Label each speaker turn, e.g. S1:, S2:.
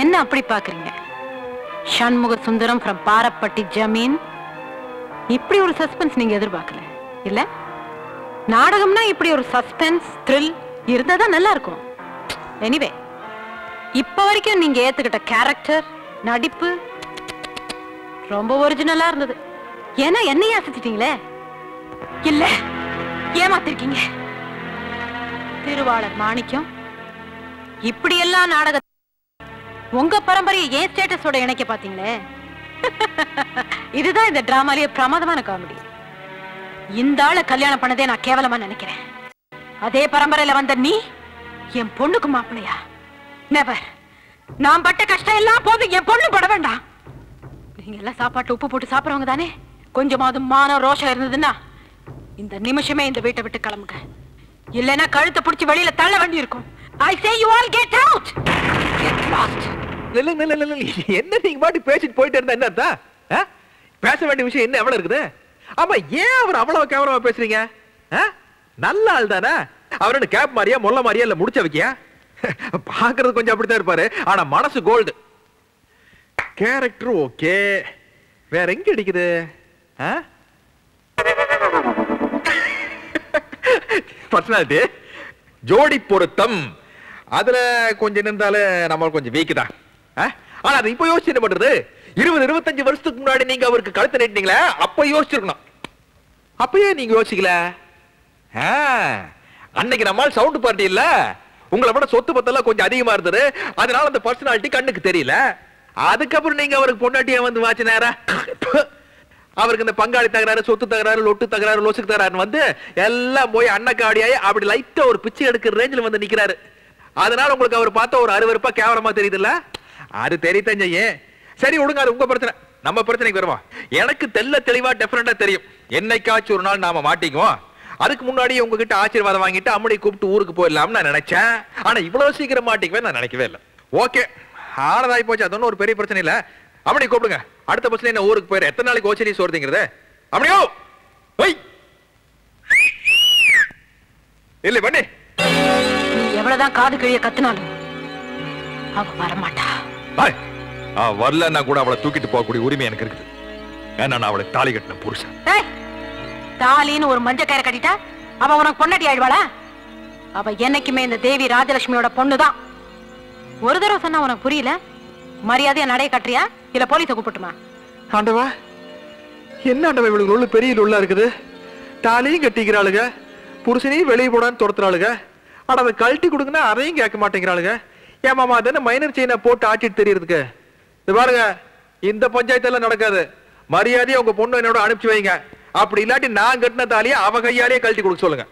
S1: என்ன அப்படி பாக்குறீங்க சண்முக சுந்தரம் ஃப்ரம் பாரப்பட்டி ஜமீன். இப்படி ஒரு சஸ்பென்ஸ் நீங்க எதிர்பார்க்கல இல்ல? நாடகம்னா இப்படி ஒரு சஸ்பென்ஸ் த்ரில் இருந்தா தான் நல்லா இருக்கும். எனிவே இப்ப வரைக்கும் நீங்க ஏத்துக்கிட்ட கேரக்டர் நடிப்பு ரொம்ப ஒரிஜினலா இருந்தது. ஏன்னா என்னையே அசத்திட்டீங்களே? இல்ல ஏமாத்திருக்கீங்க. திருவாளர் மாணிக்கம் இப்படி எல்லாம் நாடக உங்க பரம்பரையை ஏன் ஸ்டேட்டஸோட இணைக்க பாத்தீங்களே இதுதான் இந்த டிராமாலேயே பிரமாதமான காமெடி. இந்த ஆளை கல்யாணம் பண்ணதே நான் கேவலமா நினைக்கிறேன். அதே பரம்பரையில வந்த நீ என் பொண்ணுக்கு மாப்பிளையா நெவர் நான் பட்ட கஷ்டம் எல்லாம் போதும் என் பொண்ணு பட வேண்டாம். நீங்க எல்லாம் சாப்பாட்டு உப்பு போட்டு சாப்பிடுறவங்க தானே? கொஞ்சமாவது மானம் ரோஷம் இருந்ததுன்னா இந்த நிமிஷமே இந்த வீட்டை விட்டு கிளம்புங்க. இல்லைன்னா கழுத்தை பிடிச்சி வெளியில தள்ள வேண்டி இருக்கும் I say you all get out
S2: நில்லு, நில்லு, நில்லு, என்ன நீங்க பாட்டு பேசிட்டு போயிட்டு இருந்தா என்ன அர்த்தம்? ஆ? பேச வேண்டிய விஷயம் என்ன எவ்வளவு இருக்குது? ஆமா ஏன் அவர் அவ்வளவு கேவலமா பேசுறீங்க? ஆ? நல்ல ஆள் தானே? அவர் என்ன கேப் மாதிரியா முல்ல மாதிரியா இல்ல முடிச்ச வைக்கியா? பாக்குறது கொஞ்சம் அப்படித்தான் இருப்பாரு. ஆனா மனசு கோல்டு கேரக்டர் ஓகே வேற எங்க அடிக்குது? பர்சனாலிட்டி. ஜோடி பொருத்தம். அதுல கொஞ்சம் இருந்தாலும் நம்ம கொஞ்சம் வீக் தான். ஆனா அது இப்ப யோசிச்சு என்ன பண்றது? இருபது இருபத்தஞ்சு வருஷத்துக்கு முன்னாடி நீங்க அவருக்கு கழுத்து நீட்டினீங்களே அப்ப யோசிச்சிருக்கணும். அப்பயே நீங்க யோசிக்கல? ஆ, அன்னைக்கு நம்மால் சவுண்ட் பார்ட்டி இல்ல. உங்களை விட சொத்து பத்தெல்லாம் கொஞ்சம் அதிகமா இருந்தது. அதனால அந்த பர்சனாலிட்டி கண்ணுக்கு தெரியல. அதுக்கப்புறம் நீங்க அவருக்கு பொண்டாட்டியா வந்து வாச்சு நேரம் அவருக்கு இந்த பங்காளி தகராறு சொத்து தகராறு லொட்டு தகராறு லொசுக்கு தகராறு வந்து எல்லாம் போய் அன்னக்காடியாயி அப்படி லைட்டா ஒரு பிச்சை எடுக்கிற ரேஞ்சில் வந்து நிக்கிறாரு. அதனால உங்களுக்கு அவர் பார்த்தா ஒரு அருவருப்பா கேவலமா தெரியுதுல்ல? அது தெரியத்தான் செய்யும் சரி விடுங்க அது உங்க பிரச்சனை. நம்ம பிரச்சனைக்கு வருவோம். எனக்கு தெல்ல தெளிவா டெஃபினட்டா தெரியும். என்னைக்காச்சும் ஒரு நாள் நாம மாட்டிக்குவோம். அதுக்கு முன்னாடி உங்ககிட்ட ஆசீர்வாதம் வாங்கிட்டு அம்முடைய கூப்பிட்டு ஊருக்கு போயிடலாம்னு நான் நினைச்சேன். ஆனா இவ்வளவு சீக்கிரம் மாட்டிக்குவேன் நான் நினைக்கவே இல்லை. ஓகே. ஆனதாகி போச்சு. அது ஒன்றும் ஒரு பெரிய பிரச்சனை இல்ல. அப்படி கூப்பிடுங்க. அடுத்த பஸ்ல என்ன ஊருக்கு போயிரு. எத்தனை நாளைக்கு ஓச்சரி சோறுங்கிறது அப்படியோ ஒய் இல்லை பண்ணி.
S1: எவ்வளவுதான் காது கிழிய கத்துனாலும் அவ வரமாட்டா.
S2: பாய் வரலன்னா கூட அவளை தூக்கிட்டு போகக்கூடிய உரிமை எனக்கு இருக்குது. ஏன்னா நான் அவளை தாலி கட்டின புருஷன்.
S1: ஏய், தாலின்னு ஒரு மஞ்ச கயிறை கட்டிட்டா அவ உனக்கு பொண்டாட்டி ஆயிடுவாளா? அவ என்னைக்குமே இந்த தேவி ராஜலட்சுமியோட பொண்ணுதான். ஒரு தடவை சொன்னா உனக்கு புரியல? மரியாதையா நடைய கட்டுறியா? இல்ல போலீஸ கூப்பிட்டுமா?
S2: ஆண்டவா என்ன ஆண்டவா இவளுக்கு உள்ள பெரிய உள்ள இருக்குது? தாலியும் கட்டிக்கிறாளுங்க புருஷனையும் வெளியே போடான்னு துரத்துறாளுங்க. ஆனா அதை கழட்டி கொடுங்கன்னா அதையும் கேட்க மாட்டேங்கிறாளுங்க. ஏமாமா மாமா மைனர் செயினை போட்டு ஆட்டிட்டு தெரியறதுக்கு? இது பாருங்க இந்த பஞ்சாயத்தெல்லாம் நடக்காது. மரியாதையை உங்க பொண்ணு என்னோட அனுப்பிச்சு வைங்க. அப்படி இல்லாட்டி நான் கட்டின தாலியை அவ கையாலேயே கழட்டி கொடுக்க சொல்லுங்க.